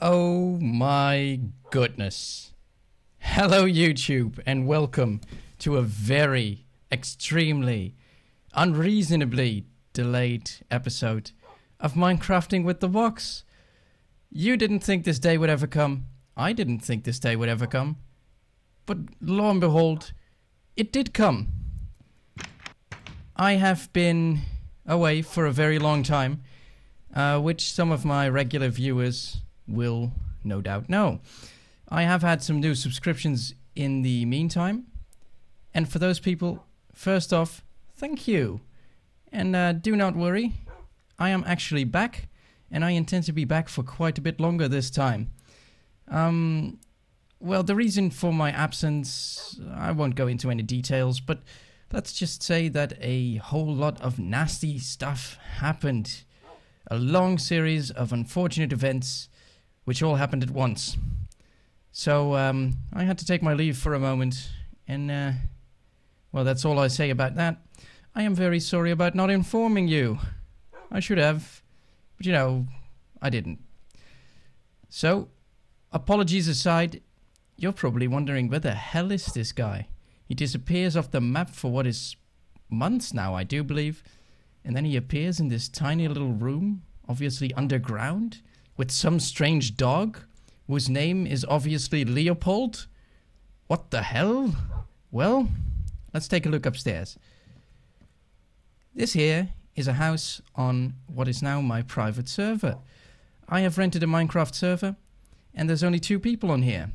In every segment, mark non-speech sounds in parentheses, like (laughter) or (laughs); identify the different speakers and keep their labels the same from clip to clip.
Speaker 1: Oh my goodness. Hello, YouTube, and welcome to a very, extremely, unreasonably delayed episode of Minecrafting with the Wox. You didn't think this day would ever come. I didn't think this day would ever come. But lo and behold, it did come. I have been away for a very long time, uh, which some of my regular viewers will no doubt know. I have had some new subscriptions in the meantime, and for those people, first off, thank you. And uh, do not worry, I am actually back, and I intend to be back for quite a bit longer this time. Um, well, the reason for my absence, I won't go into any details, but let's just say that a whole lot of nasty stuff happened. A long series of unfortunate events, which all happened at once. So um, I had to take my leave for a moment, and uh, well, that's all I say about that. I am very sorry about not informing you. I should have, but you know, I didn't. So, apologies aside, you're probably wondering where the hell is this guy? He disappears off the map for what is months now, I do believe, and then he appears in this tiny little room, obviously underground, with some strange dog whose name is obviously Leopold. What the hell? Well, let's take a look upstairs. This here is a house on what is now my private server. I have rented a Minecraft server, and there's only two people on here.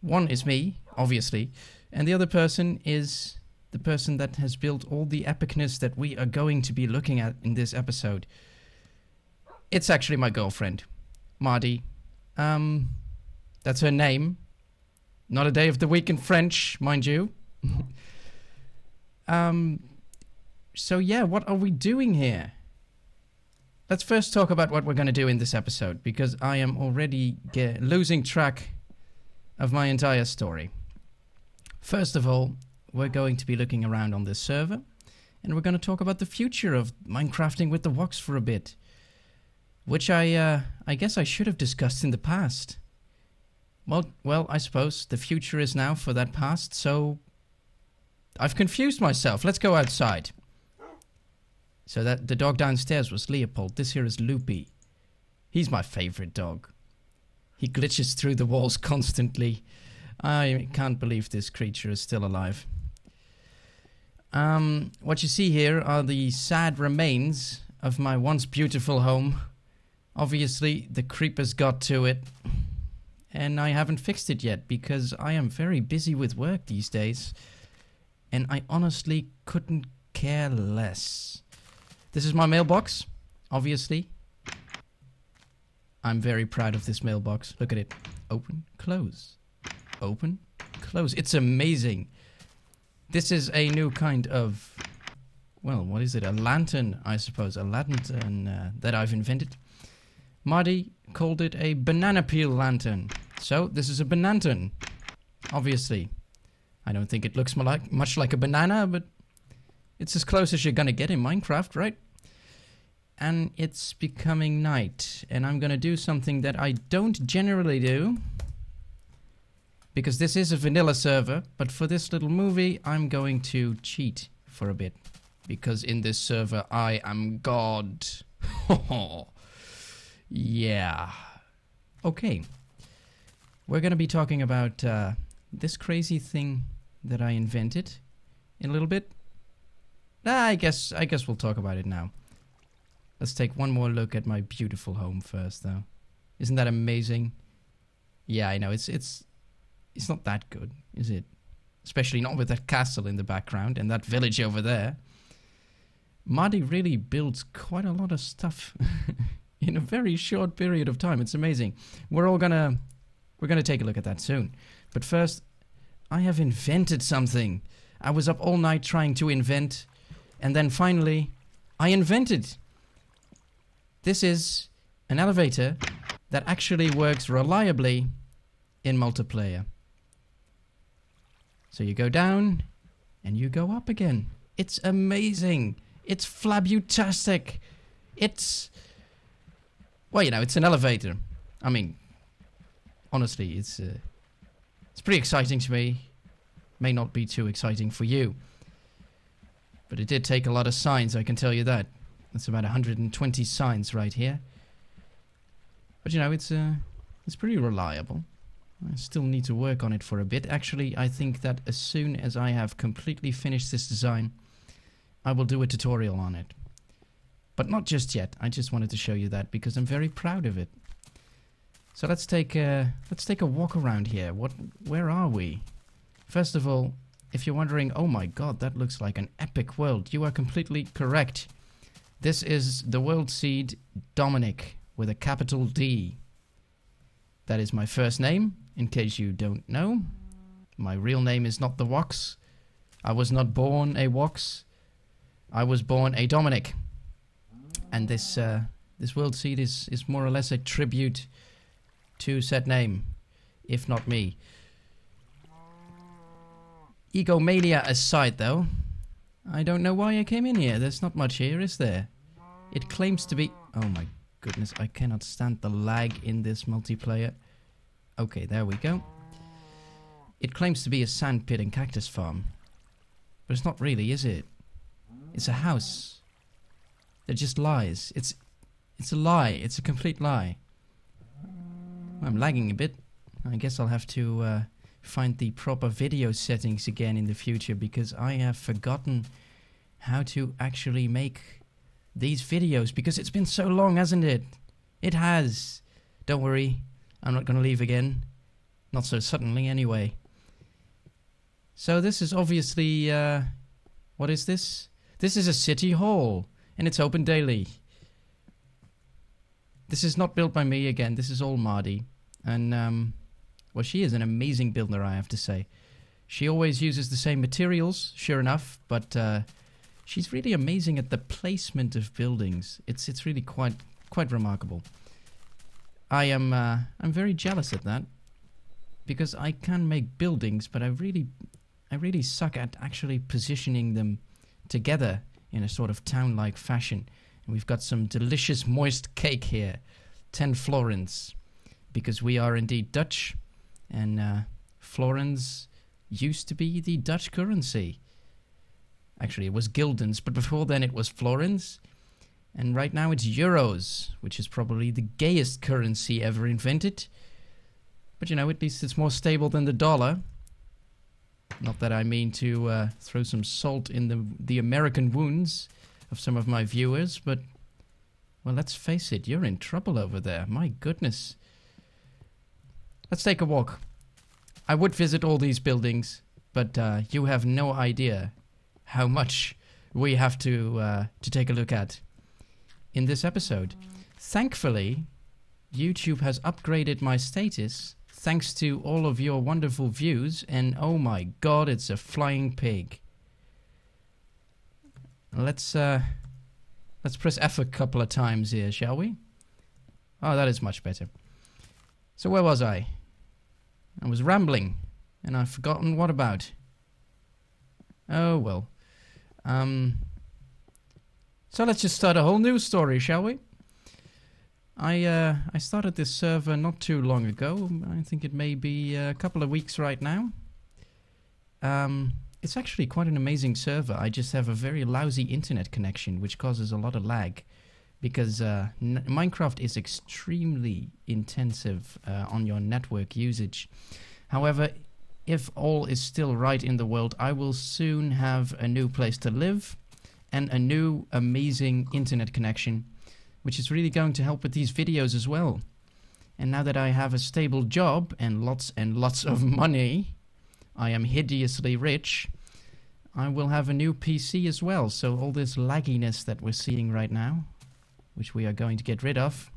Speaker 1: One is me, obviously, and the other person is the person that has built all the epicness that we are going to be looking at in this episode. It's actually my girlfriend, Mardi. Um, that's her name. Not a day of the week in French, mind you. (laughs) um, so yeah, what are we doing here? Let's first talk about what we're going to do in this episode because I am already losing track of my entire story. First of all, we're going to be looking around on this server and we're going to talk about the future of Minecrafting with the Wox for a bit, which I uh, I guess I should have discussed in the past. Well, well, I suppose the future is now for that past, so I've confused myself. Let's go outside. So that the dog downstairs was Leopold. This here is Loopy. He's my favorite dog. He glitches through the walls (laughs) constantly. I can't believe this creature is still alive. Um, what you see here are the sad remains of my once beautiful home. Obviously, the creepers got to it, and I haven't fixed it yet because I am very busy with work these days, and I honestly couldn't care less. This is my mailbox, obviously. I'm very proud of this mailbox. Look at it. Open, close. Open, close. It's amazing. This is a new kind of, well, what is it? A lantern, I suppose. A lantern uh, that I've invented. Mardi called it a banana peel lantern. So this is a banantern, obviously. I don't think it looks much like a banana, but it's as close as you're gonna get in Minecraft, right? And it's becoming night, and I'm gonna do something that I don't generally do. Because this is a vanilla server, but for this little movie, I'm going to cheat for a bit. Because in this server, I am God. (laughs) yeah. Okay. We're gonna be talking about uh, this crazy thing that I invented in a little bit. I guess I guess we'll talk about it now. Let's take one more look at my beautiful home first, though. Isn't that amazing? Yeah, I know it's it's it's not that good, is it? Especially not with that castle in the background and that village over there. Mardi really builds quite a lot of stuff (laughs) in a very short period of time. It's amazing. We're all gonna we're gonna take a look at that soon. But first, I have invented something. I was up all night trying to invent, and then finally, I invented. This is an elevator that actually works reliably in multiplayer. So you go down and you go up again. It's amazing. It's flabutastic. It's well, you know, it's an elevator. I mean, honestly, it's uh, it's pretty exciting to me. May not be too exciting for you, but it did take a lot of signs. I can tell you that. That's about 120 signs right here. But you know, it's uh, it's pretty reliable. I still need to work on it for a bit. Actually, I think that as soon as I have completely finished this design, I will do a tutorial on it. But not just yet. I just wanted to show you that because I'm very proud of it. So let's take a let's take a walk around here. What where are we? First of all, if you're wondering, oh my god, that looks like an epic world, you are completely correct. This is the world seed Dominic with a capital D. That is my first name, in case you don't know. My real name is not the Wox. I was not born a Wox. I was born a Dominic. And this uh, this world seed is, is more or less a tribute to said name, if not me. Egomania aside, though, I don't know why I came in here. There's not much here, is there? It claims to be... Oh my goodness, I cannot stand the lag in this multiplayer. Okay, there we go. It claims to be a sandpit and cactus farm. But it's not really, is it? It's a house. That just lies. It's it's a lie. It's a complete lie. I'm lagging a bit. I guess I'll have to uh, find the proper video settings again in the future because I have forgotten how to actually make these videos because it's been so long, hasn't it? It has. Don't worry, I'm not going to leave again. Not so suddenly, anyway. So this is obviously... Uh, what is this? This is a city hall, and it's open daily. This is not built by me again. This is all Mardi. And, um, well, she is an amazing builder, I have to say. She always uses the same materials, sure enough, but uh, she's really amazing at the placement of buildings. It's it's really quite quite remarkable. I am uh, I'm very jealous at that because I can make buildings, but I really I really suck at actually positioning them together in a sort of town-like fashion. And we've got some delicious moist cake here, ten florins, because we are indeed Dutch, and uh, florins used to be the Dutch currency. Actually, it was guildens, but before then it was florins. And right now it's euros, which is probably the gayest currency ever invented. But you know, at least it's more stable than the dollar. Not that I mean to uh, throw some salt in the the American wounds of some of my viewers, but well, let's face it, you're in trouble over there. My goodness. Let's take a walk. I would visit all these buildings, but uh, you have no idea how much we have to uh, to take a look at in this episode. Thankfully, YouTube has upgraded my status thanks to all of your wonderful views, and oh my god, it's a flying pig. Let's uh, let's press F a couple of times here, shall we? Oh, that is much better. So where was I? I was rambling, and I've forgotten what about. Oh well. Um. So let's just start a whole new story, shall we? I uh, I started this server not too long ago. I think it may be a couple of weeks right now. Um, it's actually quite an amazing server. I just have a very lousy internet connection, which causes a lot of lag, because uh, Minecraft is extremely intensive uh, on your network usage. However, if all is still right in the world, I will soon have a new place to live and a new amazing internet connection which is really going to help with these videos as well. And now that I have a stable job and lots and lots of money, I am hideously rich, I will have a new PC as well. So all this lagginess that we're seeing right now, which we are going to get rid of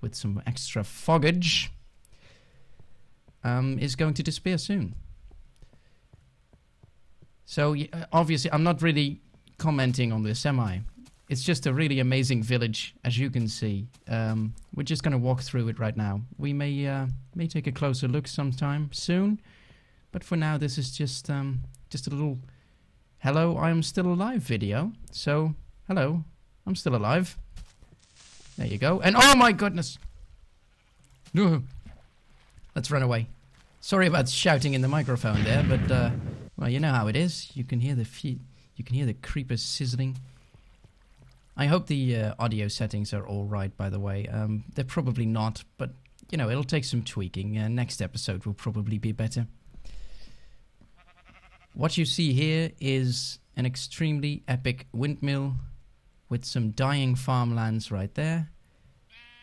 Speaker 1: with some extra foggage, um, is going to disappear soon. So obviously, I'm not really commenting on this, am I? It's just a really amazing village, as you can see. Um, we're just going to walk through it right now. We may uh, may take a closer look sometime soon, but for now, this is just um, just a little "Hello, I am still alive" video. So, hello, I'm still alive. There you go. And oh my goodness, No. Let's run away. Sorry about shouting in the microphone there, but uh, well, you know how it is. You can hear the feet. You can hear the creepers sizzling. I hope the uh, audio settings are all right. By the way, um, they're probably not, but you know it'll take some tweaking. Uh, next episode will probably be better. What you see here is an extremely epic windmill with some dying farmlands right there.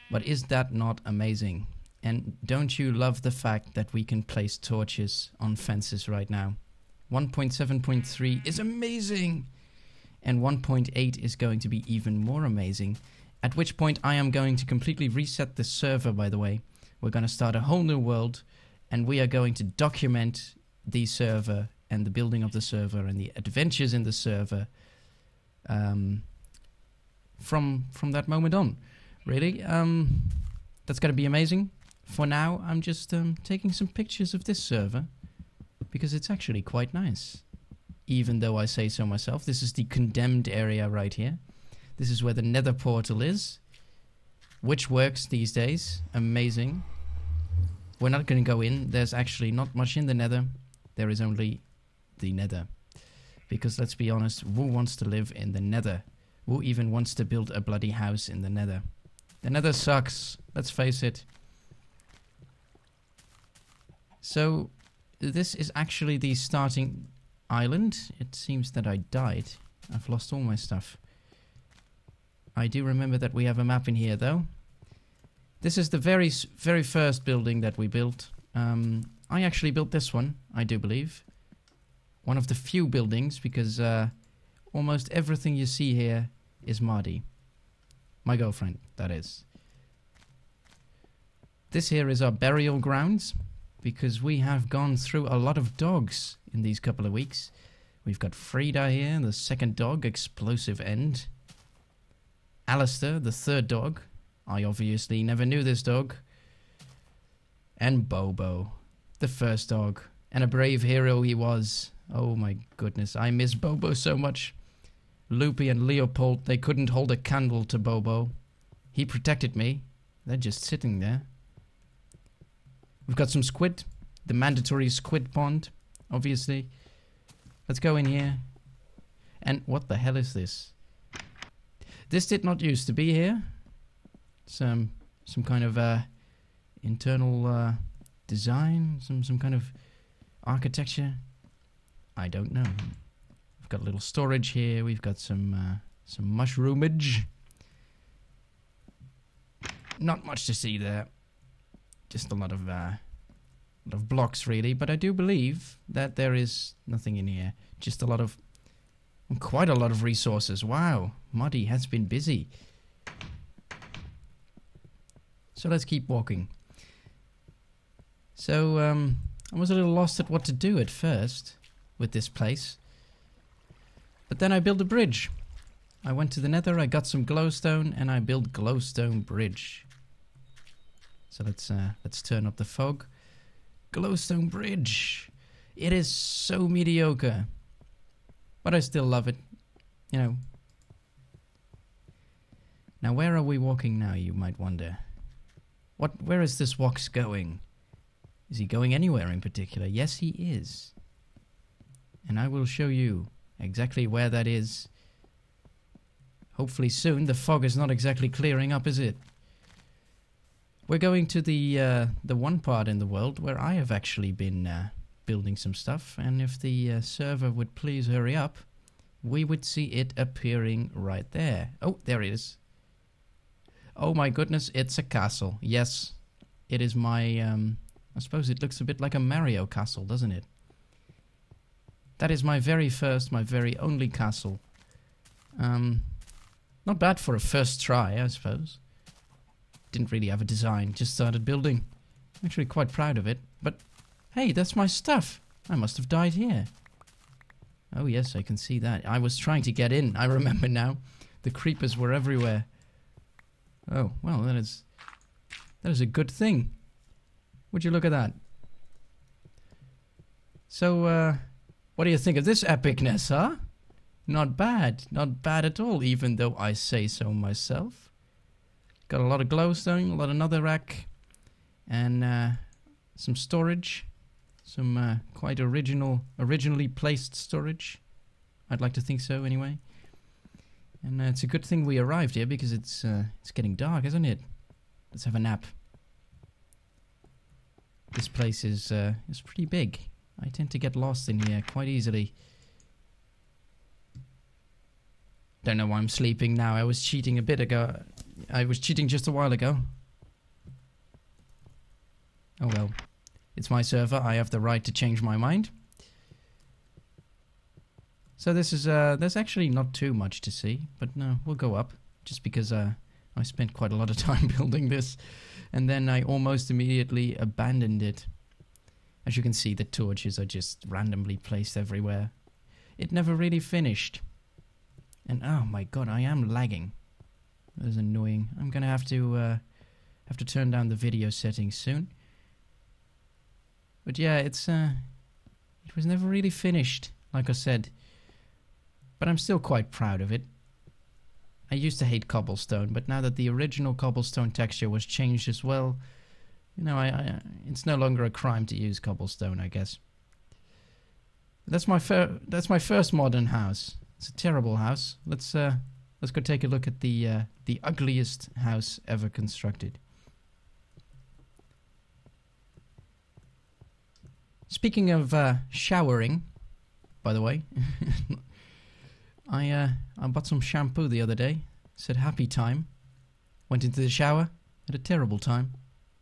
Speaker 1: But is that not amazing? And don't you love the fact that we can place torches on fences right now? 1.7.3 is amazing! And 1.8 is going to be even more amazing. At which point I am going to completely reset the server, by the way. We're going to start a whole new world, and we are going to document the server and the building of the server and the adventures in the server um, from from that moment on. Really, um, that's going to be amazing. For now, I'm just um, taking some pictures of this server because it's actually quite nice. Even though I say so myself, this is the condemned area right here. This is where the nether portal is, which works these days. Amazing. We're not going to go in. There's actually not much in the nether. There is only the nether. Because let's be honest, who wants to live in the nether? Who even wants to build a bloody house in the nether? The nether sucks, let's face it. So, this is actually the starting island. It seems that I died. I've lost all my stuff. I do remember that we have a map in here, though. This is the very, very first building that we built. Um, I actually built this one, I do believe. One of the few buildings, because uh, almost everything you see here is Mardi. My girlfriend, that is. This here is our burial grounds, because we have gone through a lot of dogs in these couple of weeks. We've got Frida here, the second dog, Explosive End. Alistair, the third dog. I obviously never knew this dog. And Bobo, the first dog. And a brave hero he was. Oh my goodness, I miss Bobo so much. Loopy and Leopold, they couldn't hold a candle to Bobo. He protected me. They're just sitting there. We've got some squid. The mandatory squid pond, obviously. Let's go in here. And what the hell is this? This did not used to be here. Some some kind of uh, internal uh, design, some some kind of architecture. I don't know. We've got a little storage here. We've got some uh, some mushroomage. Not much to see there. Just a lot of uh, of blocks, really. But I do believe that there is nothing in here. Just a lot of quite a lot of resources. Wow, Muddy has been busy. So let's keep walking. So um, I was a little lost at what to do at first with this place. But then I built a bridge. I went to the nether, I got some glowstone, and I built glowstone bridge. So let's uh, let's turn up the fog. Glowstone bridge. It is so mediocre, but I still love it. You know. Now where are we walking now? You might wonder. What? Where is this Wox going? Is he going anywhere in particular? Yes, he is. And I will show you exactly where that is. Hopefully soon. The fog is not exactly clearing up, is it? We're going to the uh, the one part in the world where I have actually been uh, building some stuff, and if the uh, server would please hurry up, we would see it appearing right there. Oh, there it is. Oh my goodness, it's a castle. Yes, it is my um, I suppose it looks a bit like a Mario castle, doesn't it? That is my very first, my very only castle. Um, not bad for a first try, I suppose. Didn't really have a design, just started building. I'm actually quite proud of it. But, hey, that's my stuff. I must have died here. Oh yes, I can see that. I was trying to get in, I remember now. The creepers were everywhere. Oh, well, that is... That is a good thing. Would you look at that? So, uh, what do you think of this epicness, huh? Not bad. Not bad at all, even though I say so myself. Got a lot of glowstone, a lot of netherrack. and uh, some storage, some uh, quite original, originally placed storage. I'd like to think so, anyway. And uh, it's a good thing we arrived here because it's uh, it's getting dark, isn't it? Let's have a nap. This place is uh, is pretty big. I tend to get lost in here quite easily. Don't know why I'm sleeping now. I was cheating a bit ago. I was cheating just a while ago. Oh well. It's my server. I have the right to change my mind. So this is uh there's actually not too much to see, but no, we'll go up just because uh I spent quite a lot of (laughs) time building this and then I almost immediately abandoned it. As you can see, the torches are just randomly placed everywhere. It never really finished. And oh my god, I am lagging. That is annoying. I'm gonna have to uh, have to turn down the video settings soon. But yeah, it's uh, it was never really finished, like I said. But I'm still quite proud of it. I used to hate cobblestone, but now that the original cobblestone texture was changed as well, you know, I, I it's no longer a crime to use cobblestone, I guess. That's my fir- that's my first modern house. It's a terrible house. Let's uh, let's go take a look at the uh, the ugliest house ever constructed. Speaking of uh, showering, by the way, (laughs) I uh, I bought some shampoo the other day. Said happy time. Went into the shower. Had a terrible time.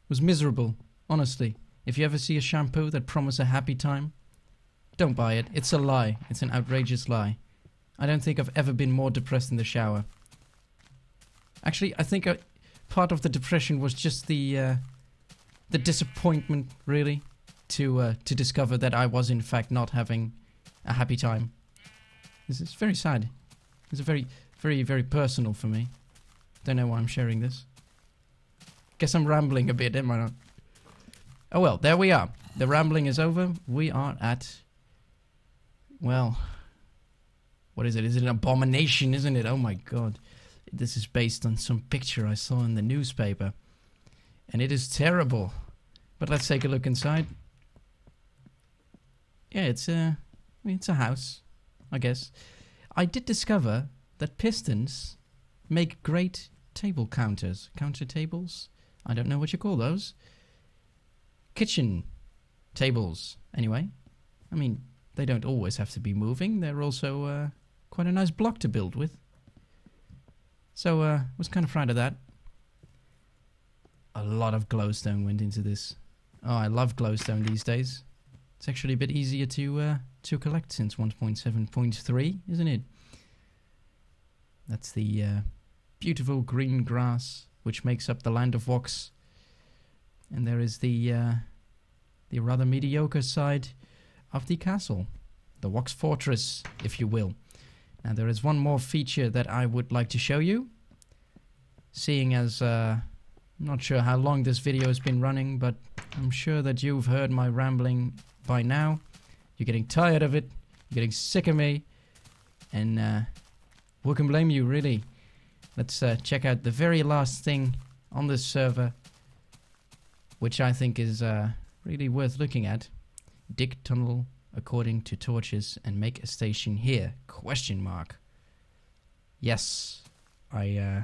Speaker 1: Was miserable. Honestly, if you ever see a shampoo that promises a happy time, don't buy it. It's a lie. It's an outrageous lie. I don't think I've ever been more depressed in the shower. Actually, I think uh, part of the depression was just the uh, the disappointment, really, to uh, to discover that I was in fact not having a happy time. This is very sad. It's very, very, very personal for me. Don't know why I'm sharing this. Guess I'm rambling a bit, am I not? Oh well, there we are. The rambling is over. We are at. Well. What is it? Is it an abomination, isn't it? Oh my god. This is based on some picture I saw in the newspaper. And it is terrible. But let's take a look inside. Yeah, it's a, it's a house, I guess. I did discover that pistons make great table counters. Counter tables? I don't know what you call those. Kitchen tables, anyway. I mean, they don't always have to be moving. They're also uh, quite a nice block to build with. So, uh, was kind of proud of that. A lot of glowstone went into this. Oh, I love glowstone these days. It's actually a bit easier to uh, to collect since 1.7.3, isn't it? That's the uh, beautiful green grass which makes up the land of Wox. And there is the uh, the rather mediocre side of the castle, the Wox Fortress, if you will. Now there is one more feature that I would like to show you. Seeing as uh, I'm not sure how long this video has been running, but I'm sure that you've heard my rambling by now. You're getting tired of it, you're getting sick of me, and uh, who can blame you, really? Let's uh, check out the very last thing on this server, which I think is uh, really worth looking at. Dick tunnel according to torches and make a station here? Question mark. Yes, I uh,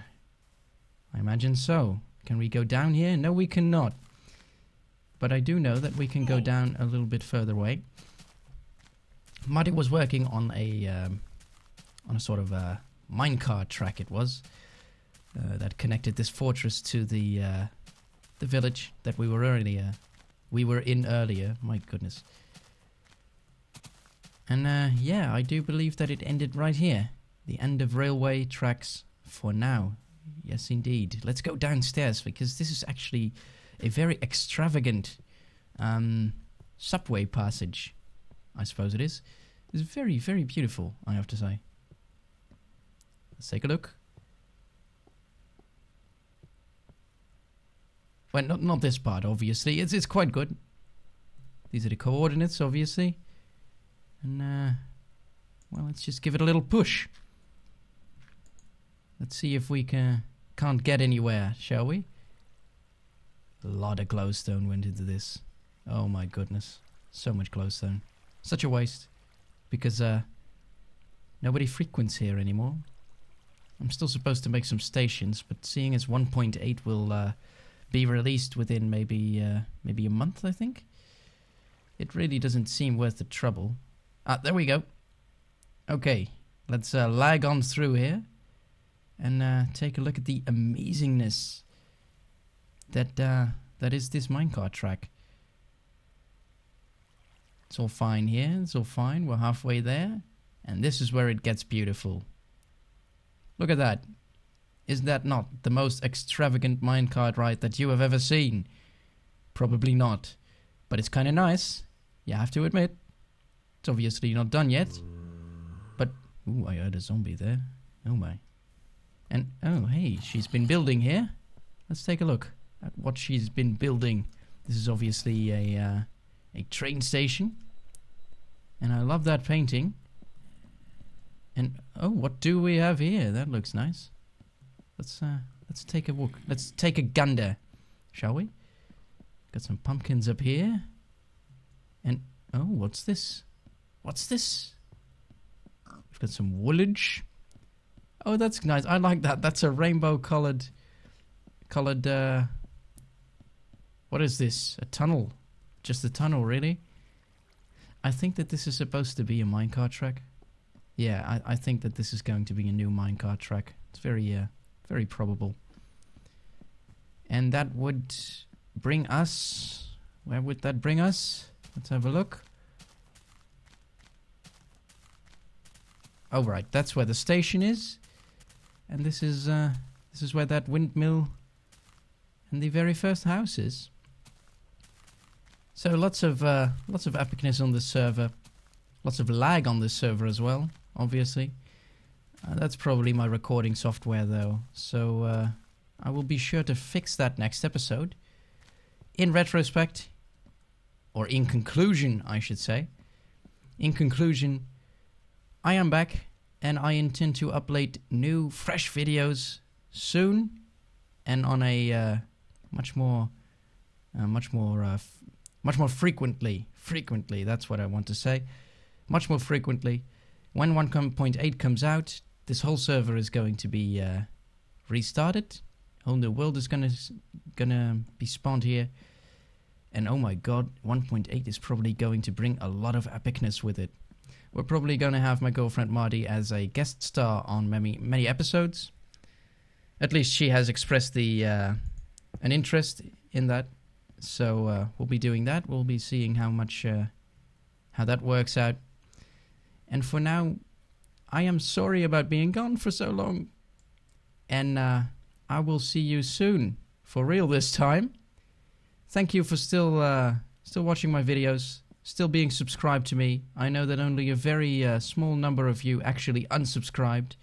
Speaker 1: I imagine so. Can we go down here? No, we cannot. But I do know that we can go down a little bit further away. Muddy was working on a um, on a sort of a minecart track. It was uh, that connected this fortress to the uh, the village that we were earlier. We were in earlier. My goodness. And uh, yeah, I do believe that it ended right here. The end of railway tracks for now. Yes, indeed. Let's go downstairs because this is actually a very extravagant um, subway passage. I suppose it is. It's very, very beautiful, I have to say. Let's take a look. Well, not, not this part, obviously. It's, it's quite good. These are the coordinates, obviously. And, uh, well, let's just give it a little push. Let's see if we can, can't get anywhere, shall we? A lot of glowstone went into this. Oh my goodness. So much glowstone. Such a waste. Because uh nobody frequents here anymore. I'm still supposed to make some stations, but seeing as 1.8 will uh, be released within maybe uh, maybe a month, I think, it really doesn't seem worth the trouble. Ah, there we go. Okay, let's uh, lag on through here and uh, take a look at the amazingness that uh, that is this minecart track. It's all fine here. It's all fine. We're halfway there, and this is where it gets beautiful. Look at that. Is that not the most extravagant minecart ride that you have ever seen? Probably not. But it's kind of nice. You have to admit. It's obviously not done yet. But, ooh, I heard a zombie there. Oh my. And, oh, hey, she's been building here. Let's take a look at what she's been building. This is obviously a, uh, a train station. And I love that painting. And, oh, what do we have here? That looks nice. Let's, uh, let's take a look. Let's take a gander, shall we? Got some pumpkins up here. And, oh, what's this? What's this? We've got some woolage. Oh, that's nice. I like that. That's a rainbow colored, colored, uh, what is this? A tunnel. Just a tunnel, really? I think that this is supposed to be a minecart track. Yeah, I, I think that this is going to be a new minecart track. It's very, uh, very probable. And that would bring us... Where would that bring us? Let's have a look. Oh, right. That's where the station is. And this is, uh, this is where that windmill and the very first house is. So lots of, uh, lots of epicness on this server. Lots of lag on this server as well, obviously. Uh, that's probably my recording software though. So, uh, I will be sure to fix that next episode. In retrospect, or in conclusion, I should say. In conclusion, I am back and I intend to upload new, fresh videos soon and on a uh, much more, uh, much more, uh, much more frequently. Frequently, that's what I want to say. Much more frequently. When 1.8 comes out, this whole server is going to be uh, restarted. Whole new world is gonna gonna be spawned here. And oh my god, 1.8 is probably going to bring a lot of epicness with it. We're probably going to have my girlfriend Mardi as a guest star on many many episodes. At least she has expressed the uh, an interest in that. So uh, we'll be doing that. We'll be seeing how much uh, how that works out. And for now, I am sorry about being gone for so long. And uh, I will see you soon, for real this time. Thank you for still uh, still watching my videos, still being subscribed to me. I know that only a very uh, small number of you actually unsubscribed,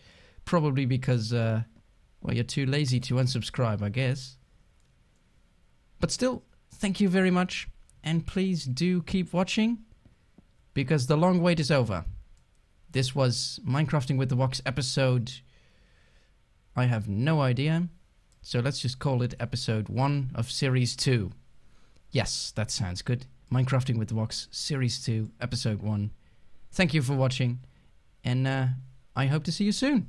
Speaker 1: probably because uh, well you're too lazy to unsubscribe, I guess. But still, thank you very much, and please do keep watching, because the long wait is over. This was Minecrafting with the Wox episode. I have no idea. So let's just call it episode 1 of series 2. Yes, that sounds good. Minecrafting with the Wox series 2, episode 1. Thank you for watching, and uh, I hope to see you soon.